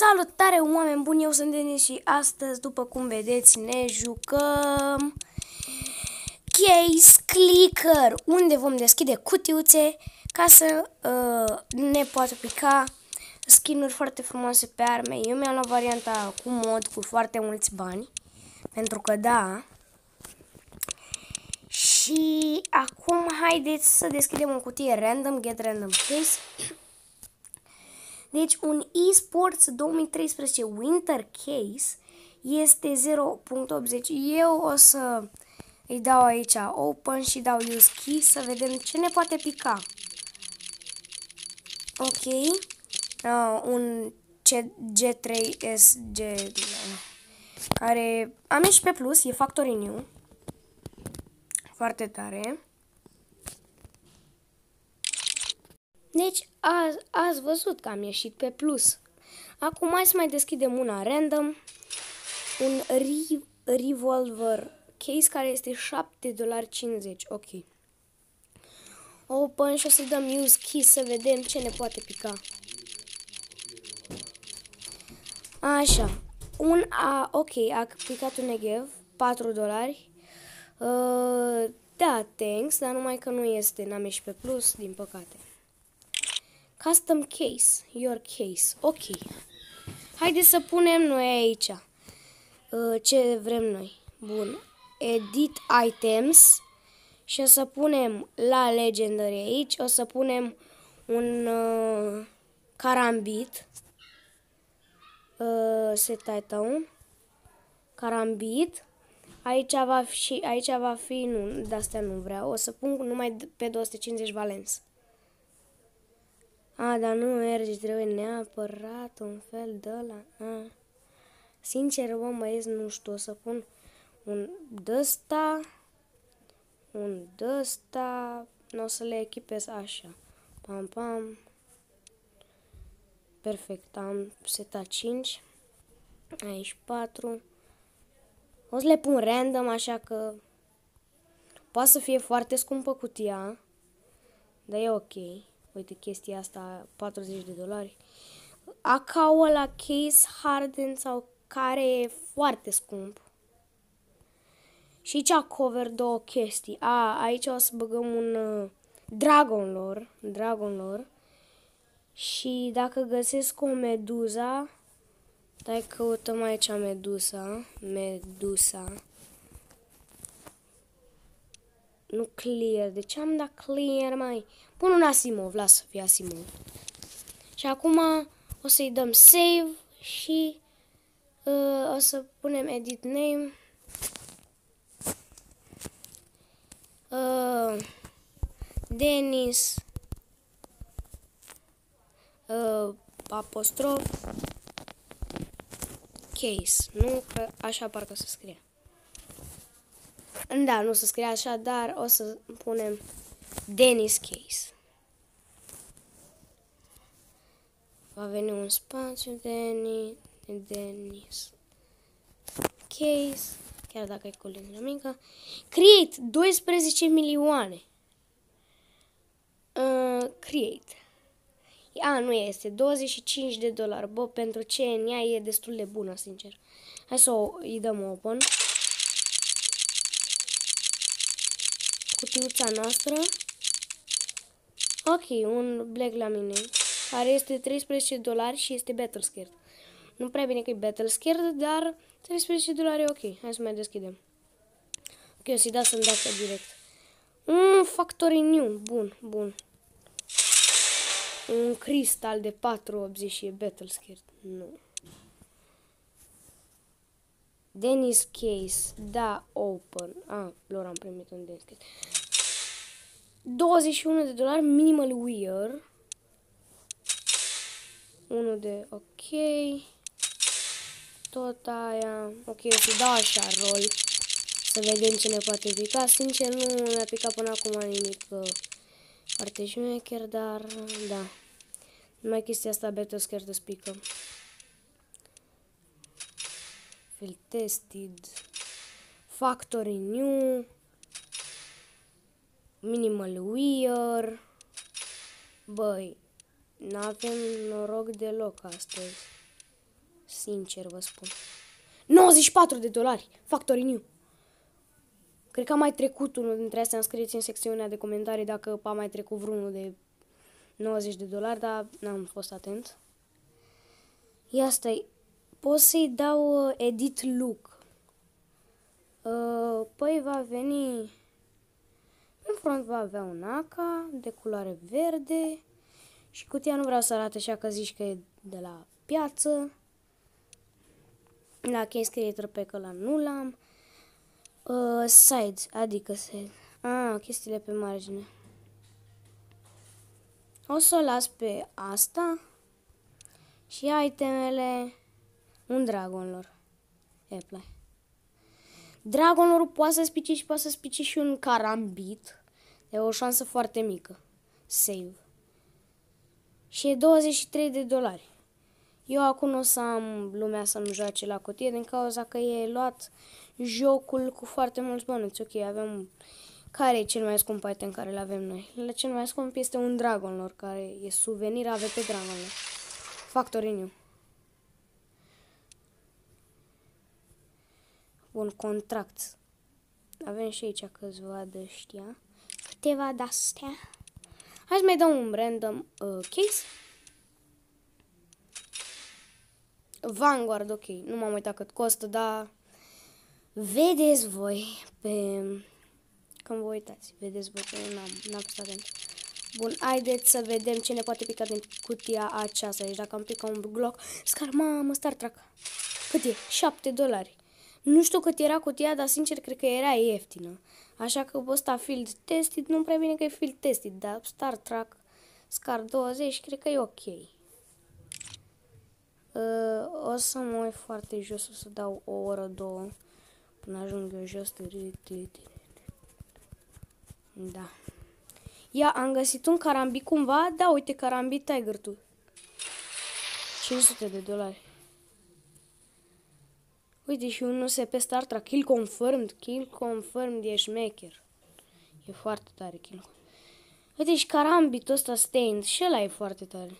Salutare oameni buni, eu sunt Denis și astăzi, după cum vedeți, ne jucăm Case Clicker, unde vom deschide cutiuțe ca să uh, ne poată pica skinuri foarte frumoase pe arme. Eu mi-am luat varianta cu mod, cu foarte mulți bani, pentru că da. Și acum haideți să deschidem o cutie random, get random case. Deci un eSports 2013 Winter Case este 0.80. Eu o să îi dau aici Open și dau Use Key să vedem ce ne poate pica. Ok. Uh, un G3SG care am ieșit pe plus, e Factory New. Foarte tare. Deci azi, azi văzut că am ieșit pe plus. Acum hai să mai deschidem una random. Un re revolver case care este 7,50$. Ok. Open și o să dăm use key să vedem ce ne poate pica. Așa. Un a, ok, a picat un Negev, 4 dolari. Uh, da, thanks, dar numai că nu este, n-am ieșit pe plus, din păcate. Custom case, your case. Ok. Haideți să punem noi aici uh, ce vrem noi. Bun. Edit items și o să punem la legendary aici, o să punem un uh, carambit. Uh, set item. Carambit. Aici va fi, aici va fi, nu, de astea nu vreau, o să pun numai pe 250 valens. A, dar nu merge, trebuie neapărat un fel de la. A. Sincer, bă, băieți, nu știu, o să pun un dăsta, un dăsta, nu o să le echipez așa. Pam, pam. Perfect, am setat 5. Aici 4. O să le pun random, așa că poate să fie foarte scumpă cutia, dar e ok. Uite chestia asta, 40 de dolari. Acau la case harden sau care e foarte scump. Și cea cover două chestii. A, aici o să băgăm un uh, Dragon Lore, Dragon Lore. Și dacă găsesc o meduza, dai căutăm aici medusa, medusa. Nu clear. De ce am dat clear, mai? Pun un Asimov, lasă să fie Asimov. Și acum o să-i dăm save și uh, o să punem edit name. Uh, Denis uh, apostrof case. Nu că așa parcă se scrie. Da, nu se scrie așa, dar o să punem Dennis Case. Va veni un spațiu Dennis, Dennis Case, chiar dacă e cu lingura mică. Create 12 milioane. Uh, create. A, nu este. 25 de dolari. Bă, pentru ce în ea e destul de bună, sincer. Hai să o îi dăm open. Cutiuța noastră. Ok, un black la mine, care este 13 dolari și este Battle Scared. Nu prea bine că e Battle Scared, dar 13 dolari e ok. Hai să mai deschidem. Ok, o să-i dau să-mi dată direct. Un Factory New. Bun, bun. Un cristal de 480 și e Battle Scared. Nu. Dennis Case. Da, open. Ah, lor am primit un Dennis Case. 21 de dolari, minimal wear. 1 de ok. Tot aia. Ok, o să dau așa rol. Să vedem ce ne poate pica. Sincer, nu ne-a picat până acum nimic uh, foarte șmecher, dar da. Numai chestia asta Battle Scare de spică. Field tested. Factory new. Minimal Wear. Băi, n-avem noroc deloc astăzi. Sincer vă spun. 94 de dolari. Factory New. Cred că a mai trecut unul dintre astea, scrieți în secțiunea de comentarii dacă a mai trecut vreunul de 90 de dolari, dar n-am fost atent. Ia stai, pot să-i dau uh, edit look. Uh, păi va veni... În front va avea un AK de culoare verde și cutia nu vreau să arate așa că zici că e de la piață. La case creator pe că la nu l-am. Uh, sides, adică side. Ah, chestiile pe margine. O să o las pe asta și itemele un dragonlor. Apply. Dragonlorul poate să spice și poate să spice și un carambit. E o șansă foarte mică. Save. Și e 23 de dolari. Eu acum o să am lumea să-mi joace la cutie din cauza că e luat jocul cu foarte mulți bănuți. Ok, avem... Care e cel mai scump item care îl avem noi? La cel mai scump este un Dragonlord, care e suvenir AVP Dragonlord. Factory New. Un contract. Avem și aici câțiva de ăștia. Câteva de-astea. Hai să mai dau un random uh, case. Vanguard, ok. Nu m-am uitat cât costă, dar vedeți voi pe... Când vă uitați, vedeți voi că n-am, n-am fost atent. Bun, haideți să vedem ce ne poate pica din cutia aceasta. Deci dacă am picat un Glock, scar, mamă, Star Trek. Cât e? 7 dolari. Nu știu cât era cutia, dar sincer cred că era ieftină. Așa că ăsta field tested, nu prea bine că e field tested, dar Star Trek, Scar 20, cred că e ok. Uh, o să mă uit foarte jos, o să dau o oră, două, până ajung eu jos. Da. Ia, am găsit un carambi cumva? Da, uite, carambi Tiger tu. 500 de dolari. Uite, și unul se pe Star Trek. Kill confirmed. Kill confirmed e șmecher. E foarte tare kill. Uite, și carambitul ăsta stained. Și ăla e foarte tare.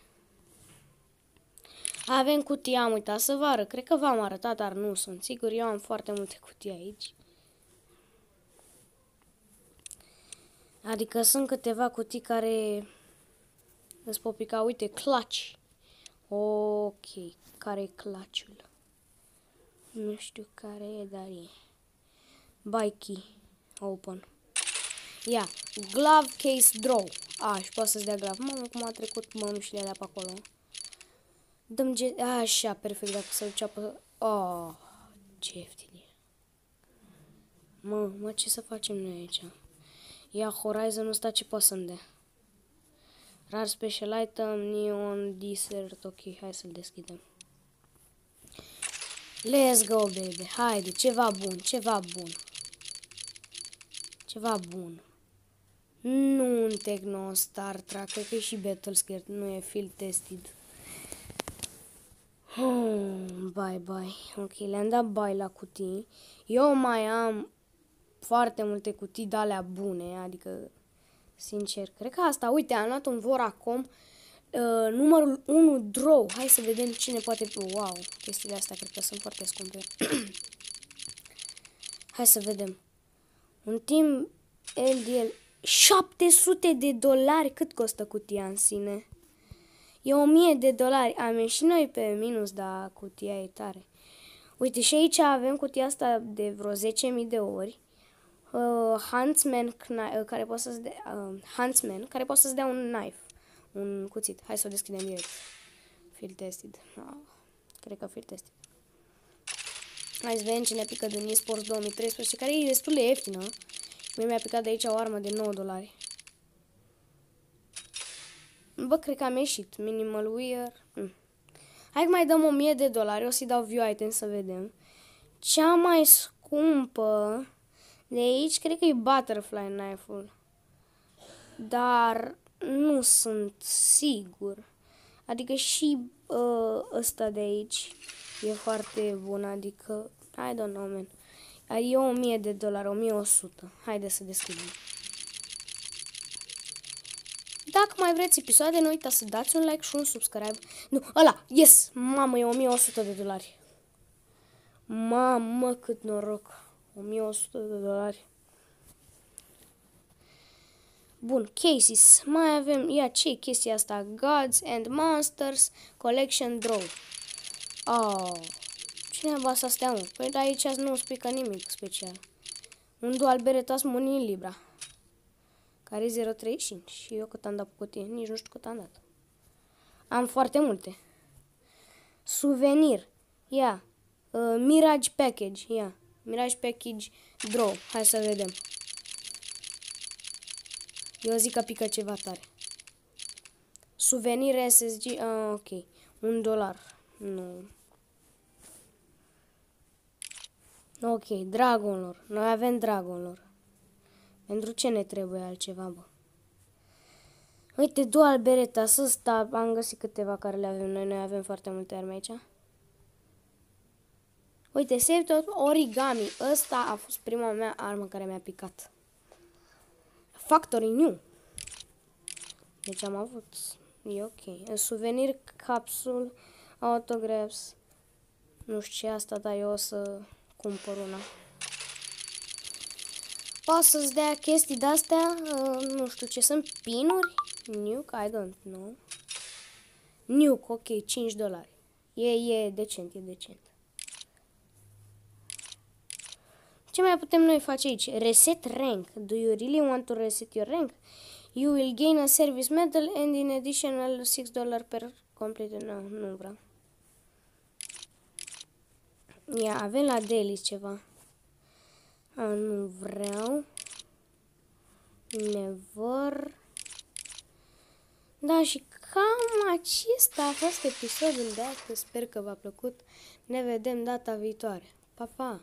Avem cutii, am uitat să vă arăt. Cred că v-am arătat, dar nu sunt sigur. Eu am foarte multe cutii aici. Adică sunt câteva cutii care îți pot pica. Uite, clutch. Ok, care e clutchul? Nu știu care e, dar e. Bikey. Open. Ia, glove case draw. A, și poate să-ți dea glove. Mamă, cum a trecut mănușile alea pe acolo. Dăm ge... Așa, perfect, dacă se ducea pe... Oh, ce ieftin e. Mă, mă, ce să facem noi aici? Ia Horizon ăsta ce poate să-mi dea? Rar Special Item, Neon, Desert, ok, hai să-l deschidem. Let's go, baby, haide, ceva bun, ceva bun. Ceva bun. Nu un Techno Star Trek, cred că e și Battle Scared, nu e field tested. Hmm, bye, bye. Ok, le-am dat bye la cutii. Eu mai am foarte multe cutii de alea bune, adică, sincer, cred că asta, uite, am luat un vor acum, uh, numărul 1, draw. Hai să vedem cine poate, wow, chestiile astea cred că sunt foarte scumpe. Hai să vedem. Un timp LDL, 700 de dolari, cât costă cutia în sine? E 1000 de dolari. Am ieșit noi pe minus, dar cutia e tare. Uite, și aici avem cutia asta de vreo 10.000 de ori. Uh, Huntsman, uh, care poate să-ți dea, uh, Huntsman, care poate să-ți dea un knife, un cuțit. Hai să o deschidem direct. Field tested. Ah, cred că field tested. Hai să vedem ce ne pică din eSports 2013, care e destul de ieftină. Mie mi-a picat de aici o armă de 9 dolari. Bă, cred că am ieșit. Minimal wear. Mm. Hai că mai dăm 1000 de dolari. O să-i dau view item să vedem. Cea mai scumpă de aici, cred că e Butterfly Knife-ul. Dar nu sunt sigur. Adică și uh, ăsta de aici e foarte bun. Adică, I don't know, man. E 1000 de dolari, 1100. Haide să deschidem. dacă mai vreți episoade, nu uitați să dați un like și un subscribe. Nu, ăla, yes, mamă, e 1100 de dolari. Mamă, cât noroc. 1100 de dolari. Bun, cases. Mai avem, ia ce chestia asta? Gods and Monsters Collection Draw. Oh, cine va să stea, mă? Păi aici nu explică nimic special. Un dual beretas money în Libra. Care e 0,35 și eu cât am dat pe cutie, nici nu știu cât am dat. Am foarte multe. Suvenir. Ia. Uh, Mirage Package. Ia. Mirage Package Draw. Hai să vedem. Eu zic că pică ceva tare. Suvenir SSG. Ah, ok. Un dolar. Nu. Ok, Dragonlor. Noi avem Dragonlor. Pentru ce ne trebuie altceva, bă? Uite, dual bereta, să sta, am găsit câteva care le avem noi, noi avem foarte multe arme aici. Uite, save tot origami, ăsta a fost prima mea armă care mi-a picat. Factory New. Deci am avut, e ok. Suvenir, capsule, autographs, nu știu ce asta, dar eu o să cumpăr una. Poate să-ți dea chestii de-astea, uh, nu știu ce sunt, pinuri? Nuke? I don't know. Nuke, ok, 5 dolari. E, e decent, e decent. Ce mai putem noi face aici? Reset rank. Do you really want to reset your rank? You will gain a service medal and in additional 6 dollar per complete. No, nu vreau. Ia, avem la daily ceva. A, nu vreau. Never. Da, și cam acesta a fost episodul de astăzi. Sper că v-a plăcut. Ne vedem data viitoare. Pa, pa!